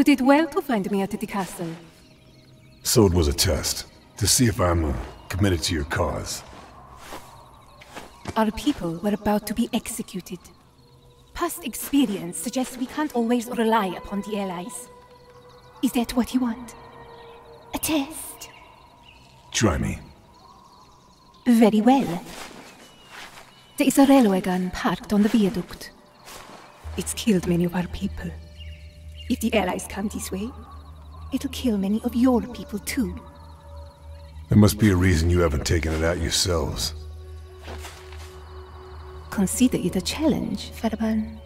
You did well to find me at the castle. So it was a test, to see if I'm uh, committed to your cause. Our people were about to be executed. Past experience suggests we can't always rely upon the Allies. Is that what you want? A test? Try me. Very well. There is a railway gun parked on the viaduct. It's killed many of our people. If the Allies come this way, it'll kill many of your people too. There must be a reason you haven't taken it out yourselves. Consider it a challenge, Fairburne.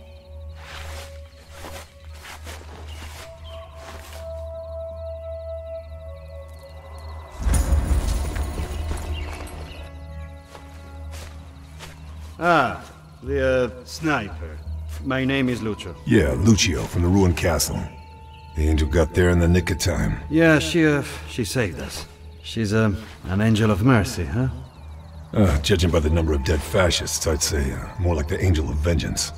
Ah, the uh, sniper. My name is Lucio. Yeah, Lucio from the ruined castle. The angel got there in the nick of time. Yeah, she uh, she saved us. She's um, an angel of mercy, huh? Uh, judging by the number of dead fascists, I'd say uh, more like the angel of vengeance.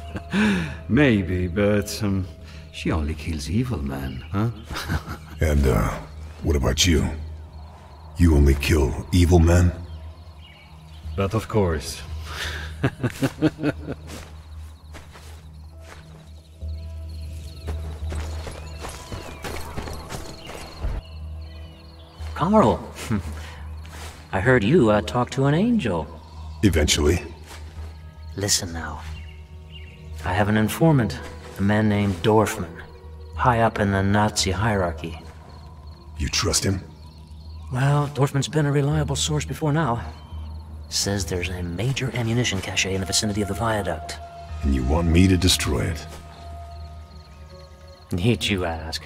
Maybe, but um, she only kills evil men, huh? and uh, what about you? You only kill evil men? But of course. Karl, I heard you uh, talk to an angel. Eventually. Listen now. I have an informant, a man named Dorfman, high up in the Nazi hierarchy. You trust him? Well, Dorfman's been a reliable source before now. Says there's a major ammunition cache in the vicinity of the viaduct. And you want me to destroy it? Need you ask?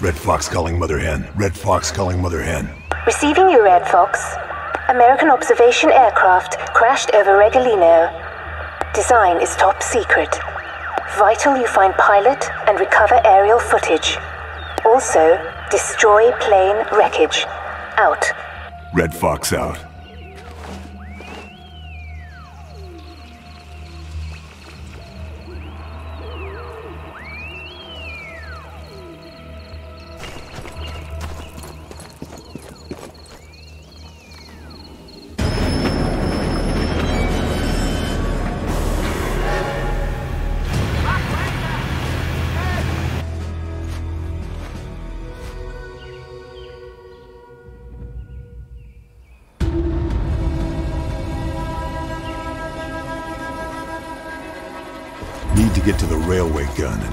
Red Fox calling Mother Hen. Red Fox calling Mother Hen. Receiving you, Red Fox. American observation aircraft crashed over Regilino. Design is top secret. Vital you find pilot and recover aerial footage. Also, destroy plane wreckage. Out. Red Fox out.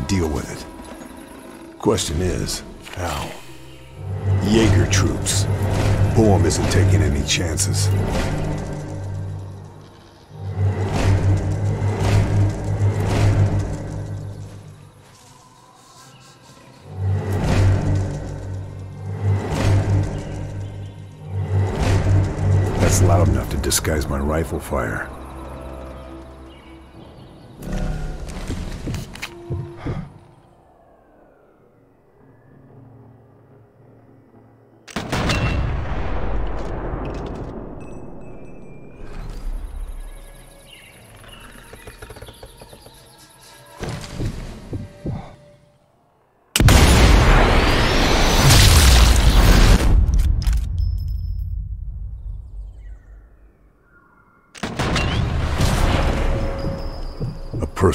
Deal with it. Question is, how? Jaeger troops. Boehm isn't taking any chances. That's loud enough to disguise my rifle fire.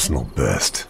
Personal best.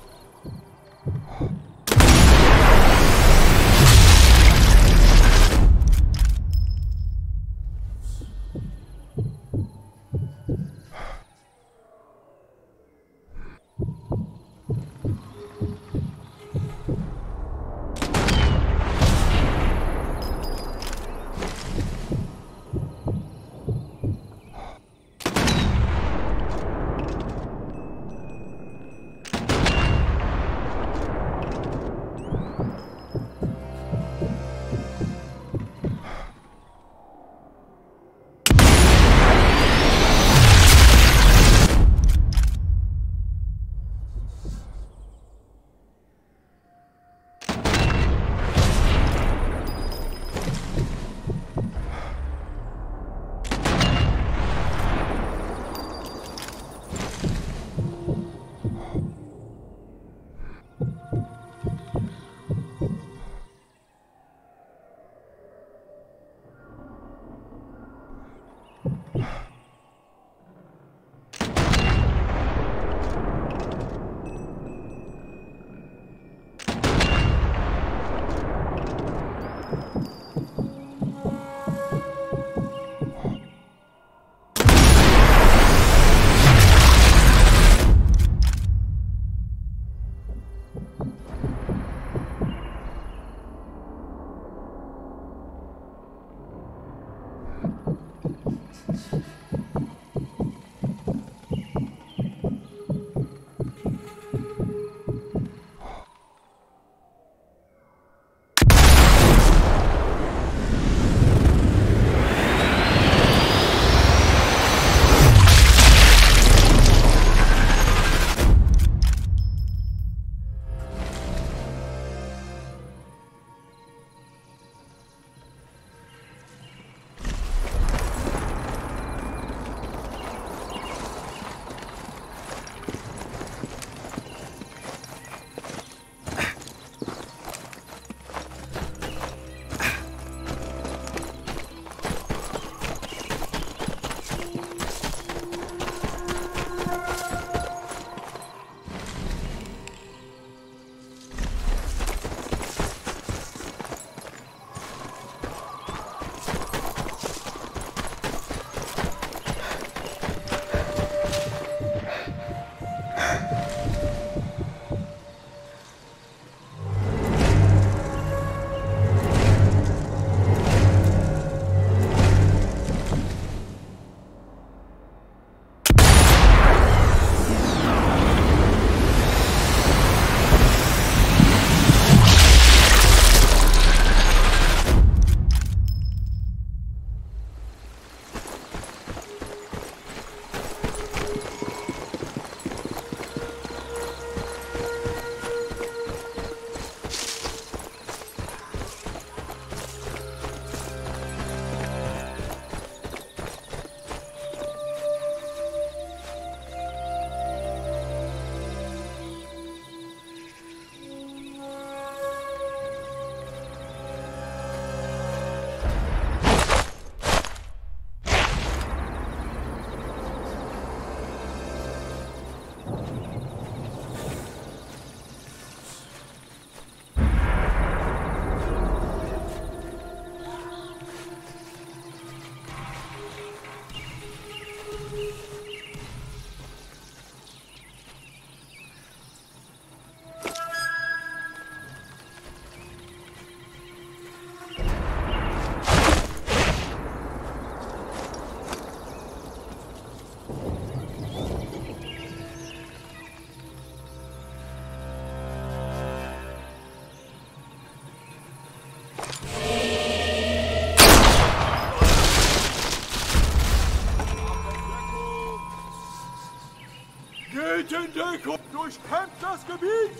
Captain Jacob durchkämpft das Gebiet!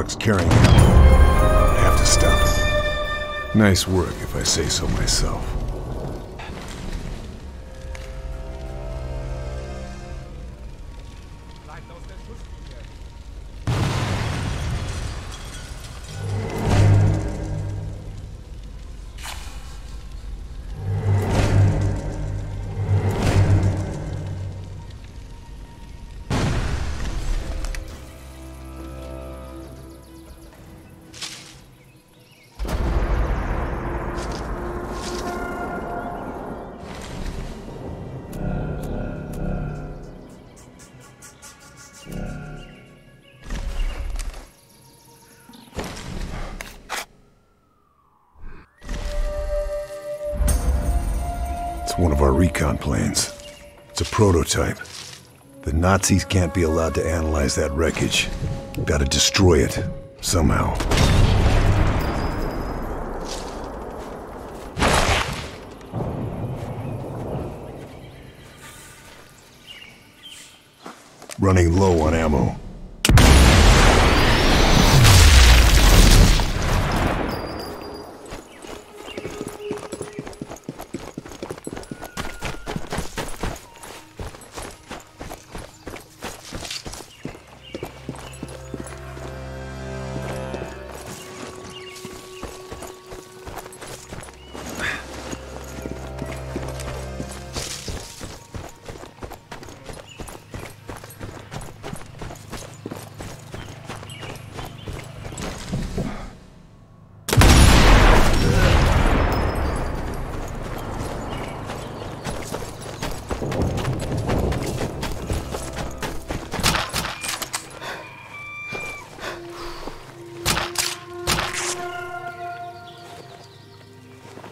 Truck's carrying. I have to stop it. Nice work, if I say so myself. One of our recon planes. It's a prototype. The Nazis can't be allowed to analyze that wreckage. Gotta destroy it, somehow. Running low on ammo.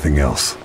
Nothing else.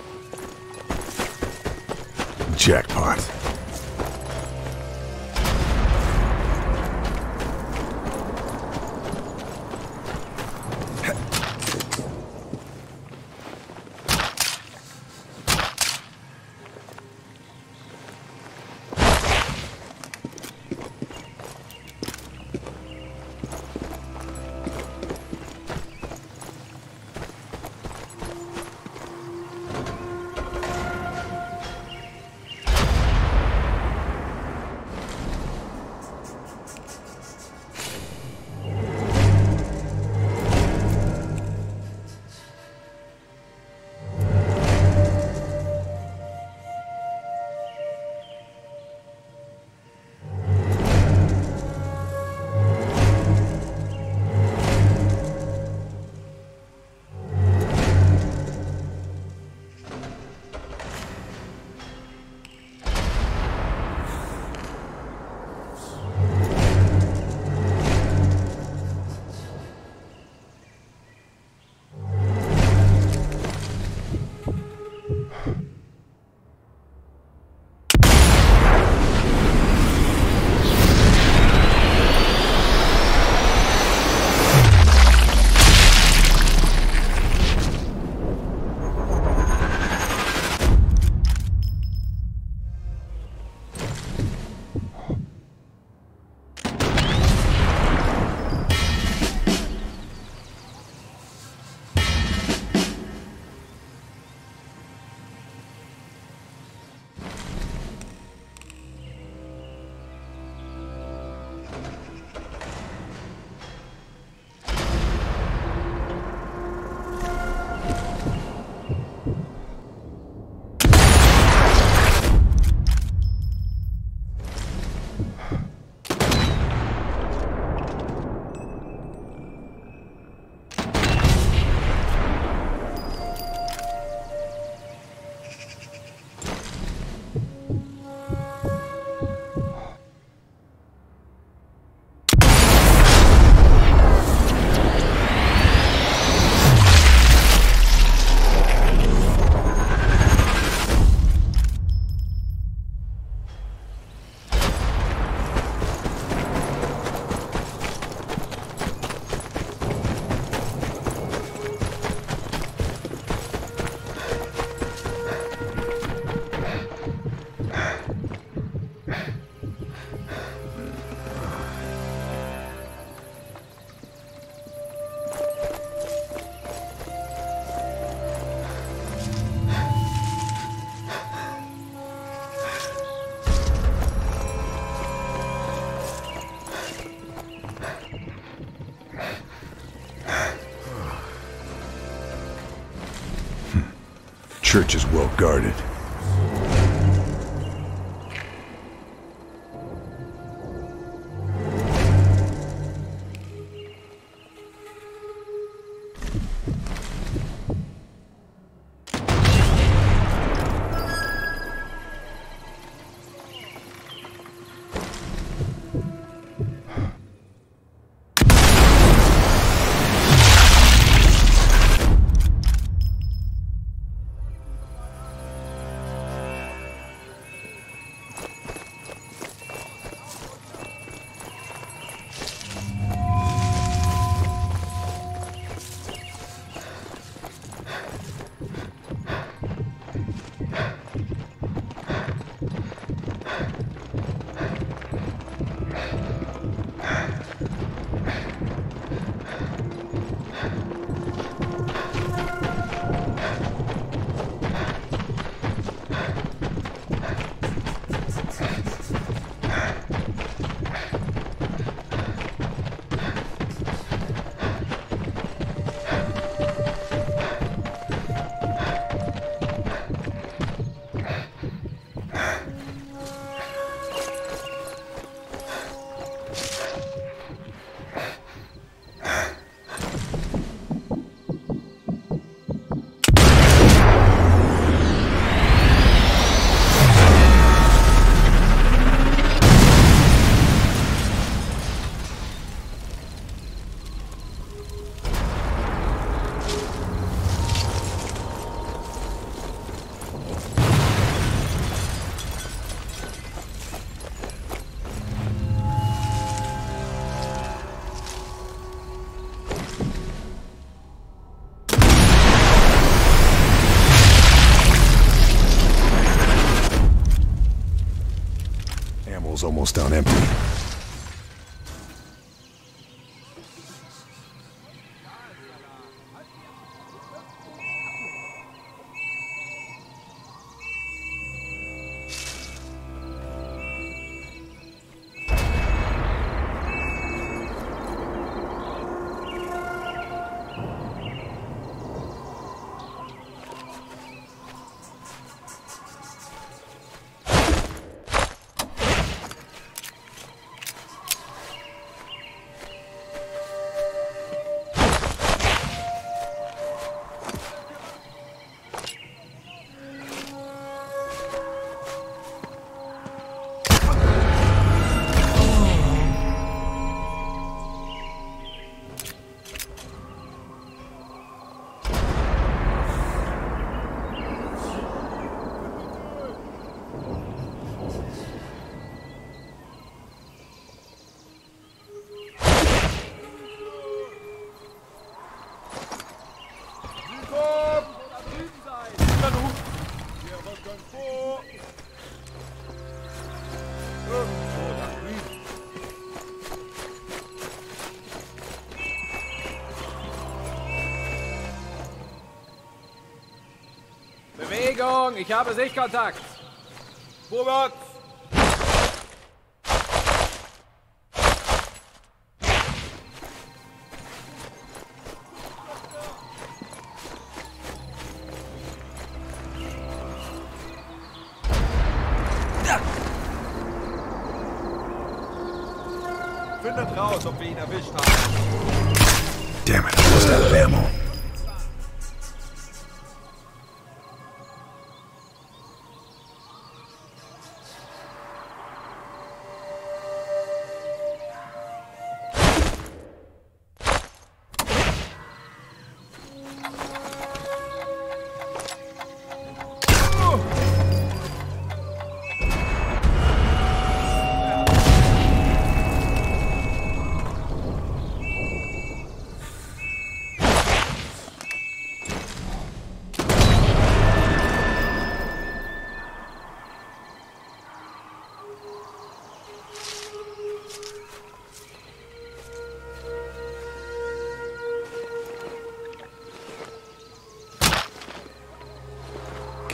Church is well guarded. Bewegung! Ich habe Sichtkontakt! Vorwärts! Findet raus, ob wir ihn erwischt haben.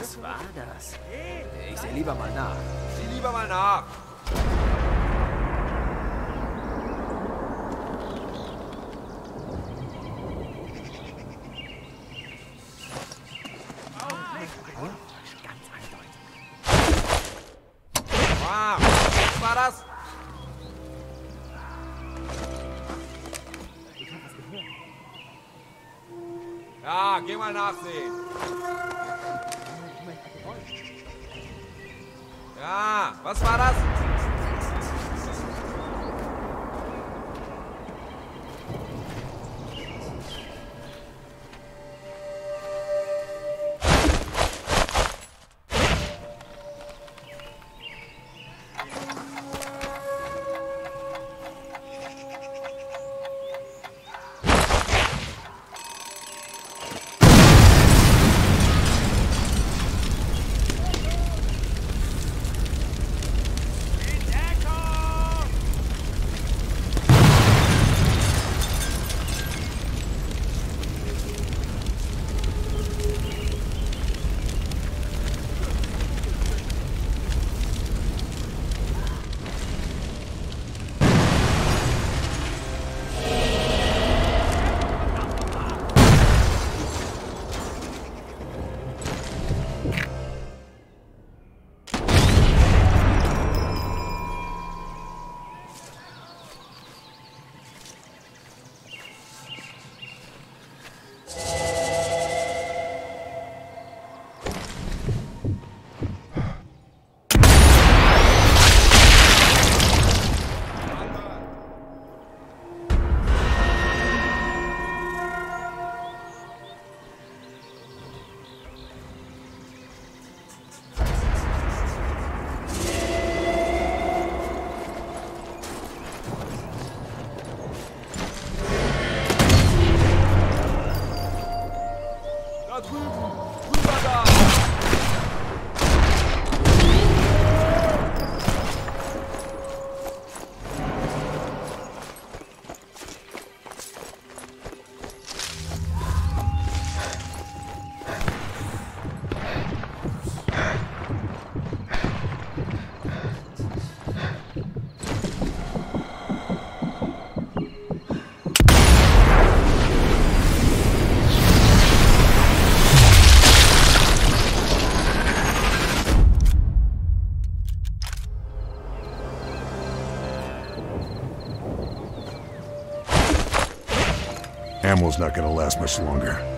Was war das? Ich sehe lieber mal nach. Sieh lieber mal nach. Ja, geh mal nachsehen. Ja, was war das? Ammo's not gonna last much longer.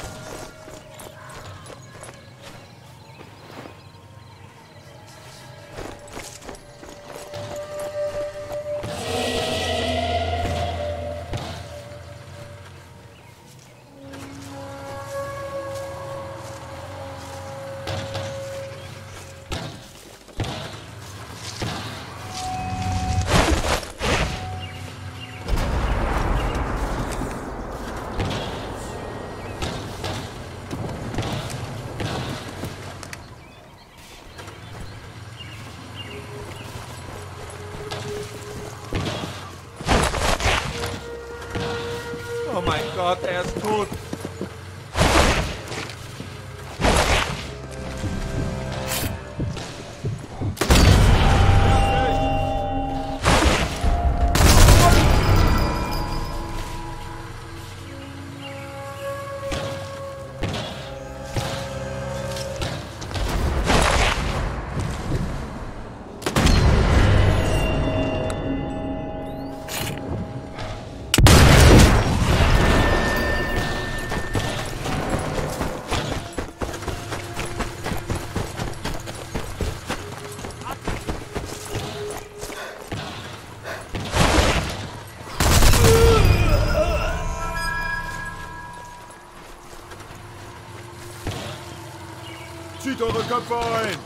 Köpfe ein!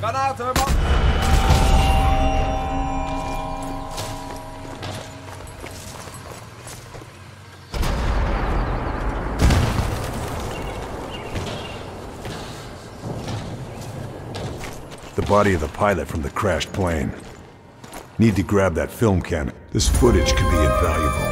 Granate, Mann! The body of the pilot from the crashed plane. Need to grab that film camera. This footage could be invaluable.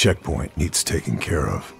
Checkpoint needs taken care of.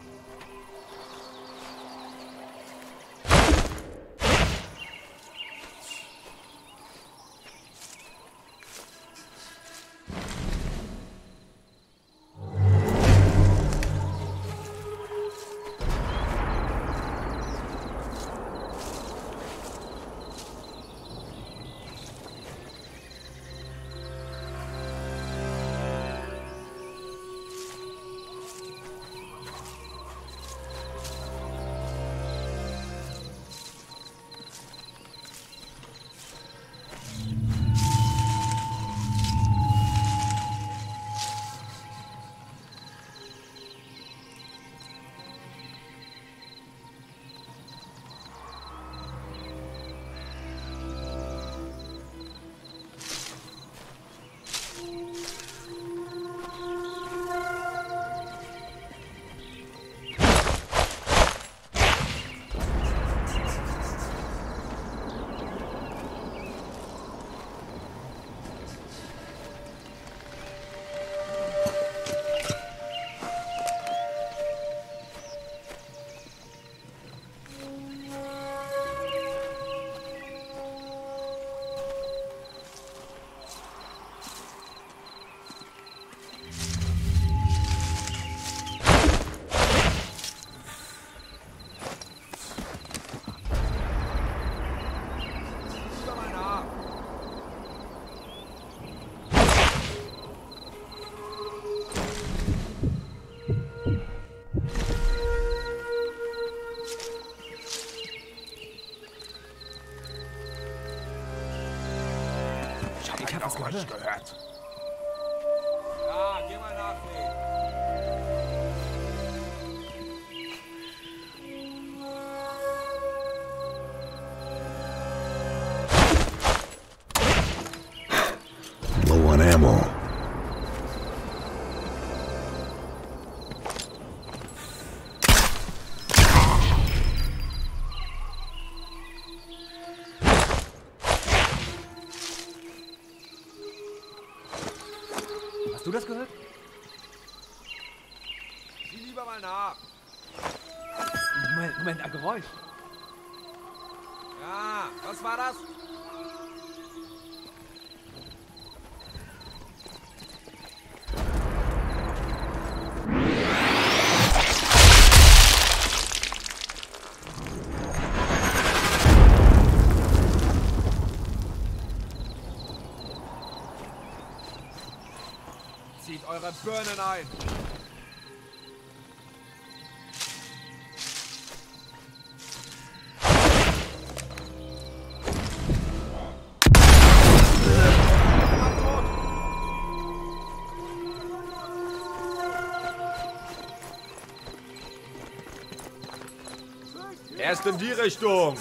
Ich hab was gehört. Ja, geh mal nachsehen. Mal nach. Moment, Moment, ein Geräusch. Ja, was war das? Zieht eure Birnen ein. Erst in die Richtung.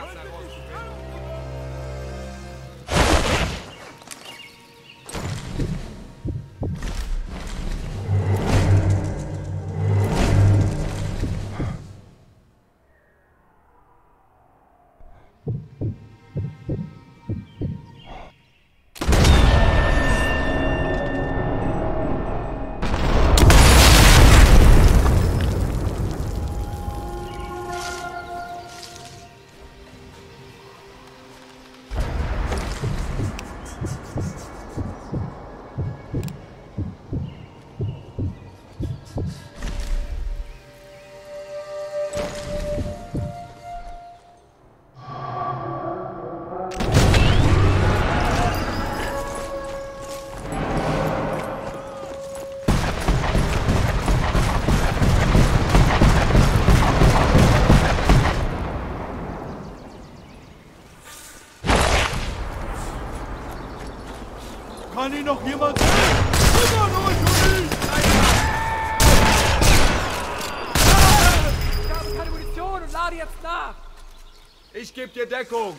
Einen Ihn noch jemand euch um mich! Ich habe keine Munition und lade jetzt nach. Ich gebe dir Deckung.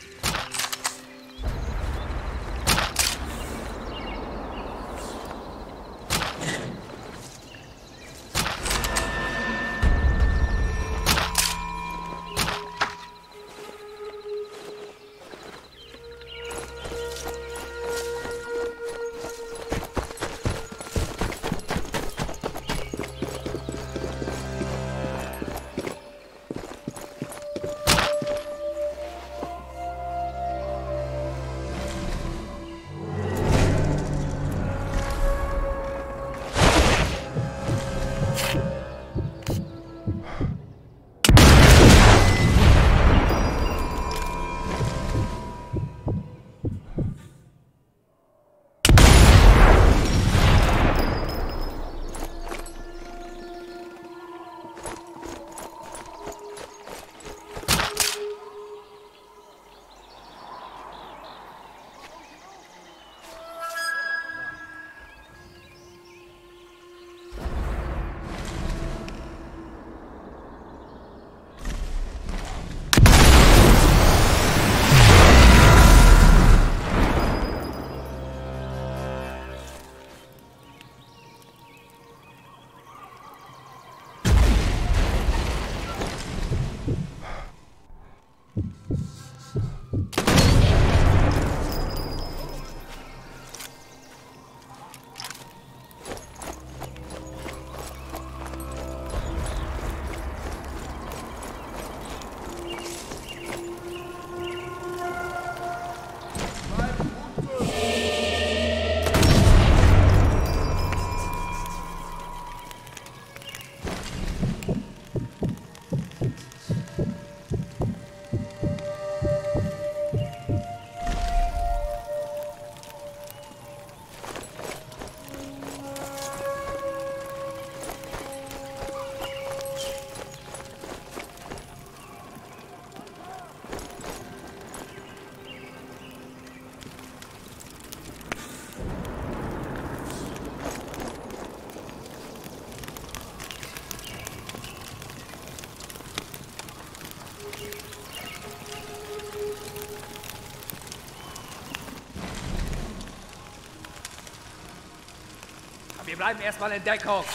Bleiben erstmal in Deckung.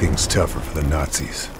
Things tougher for the Nazis.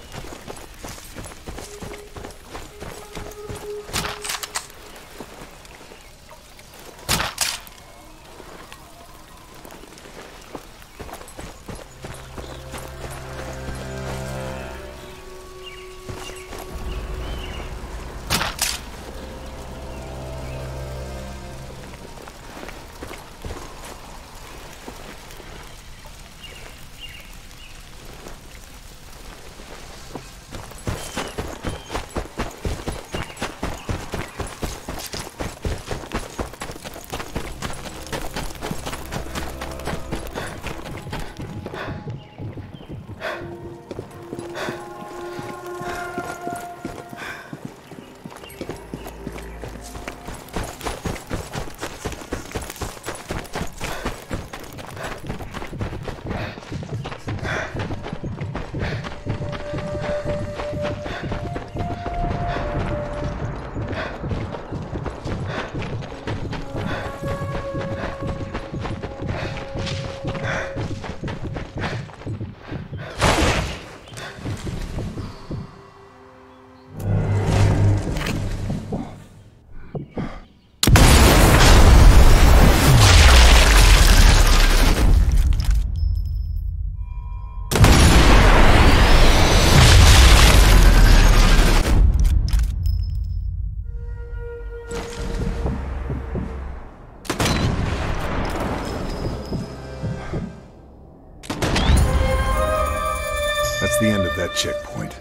That's the end of that checkpoint.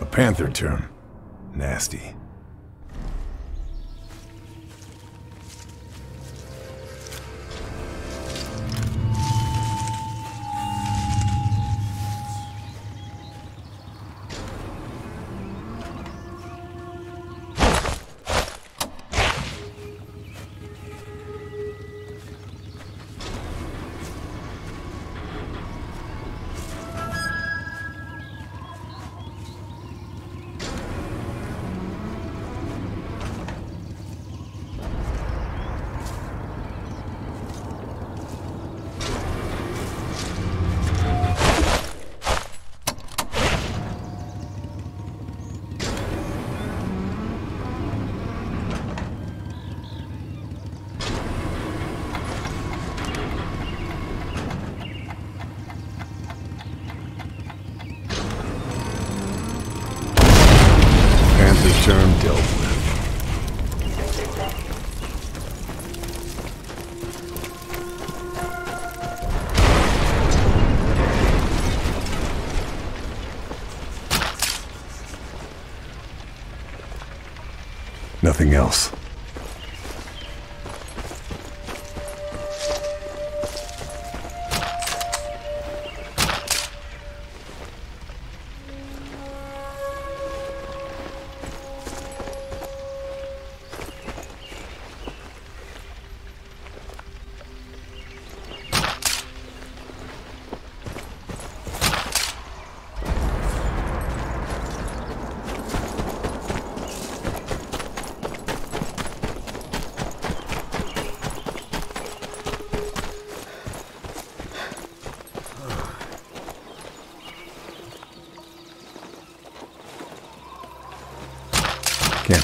A Pantherturm. Nasty.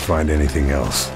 Find anything else.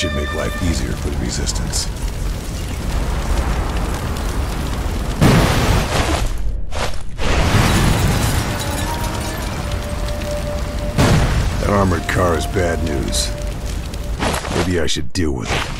Should make life easier for the Resistance. That armored car is bad news. Maybe I should deal with it.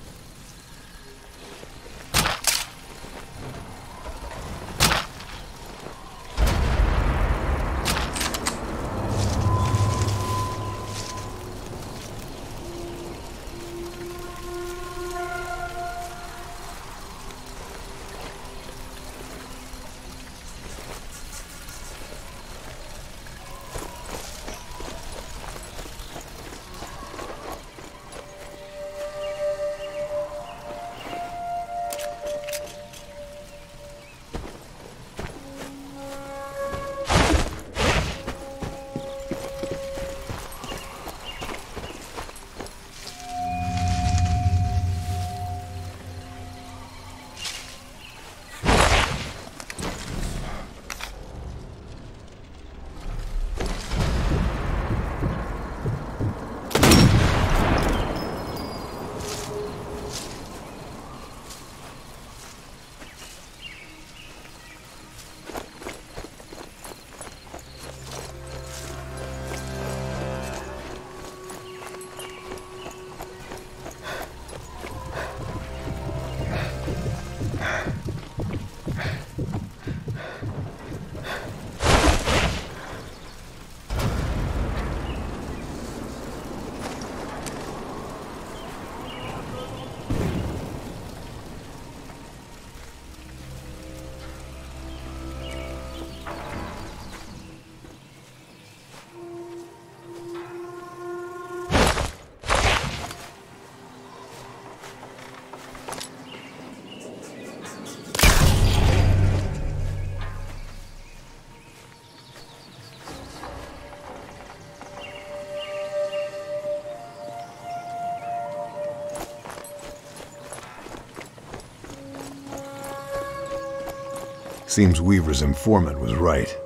Seems Weaver's informant was right.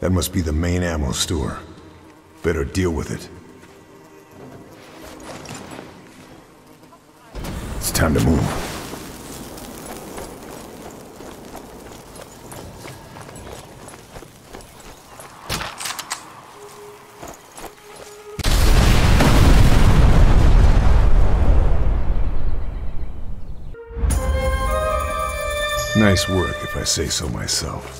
That must be the main ammo store. Better deal with it. It's time to move. Nice work, if I say so myself.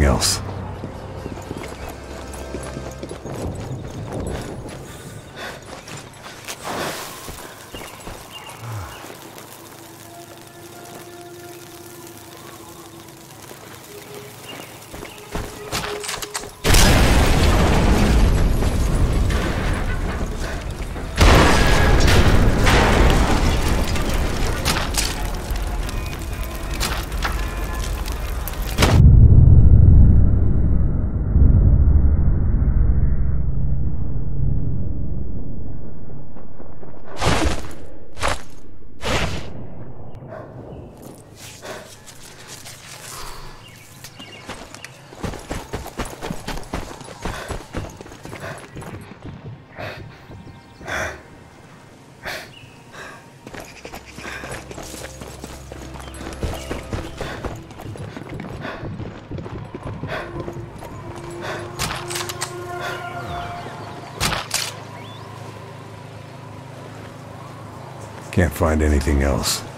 Else. Find anything else.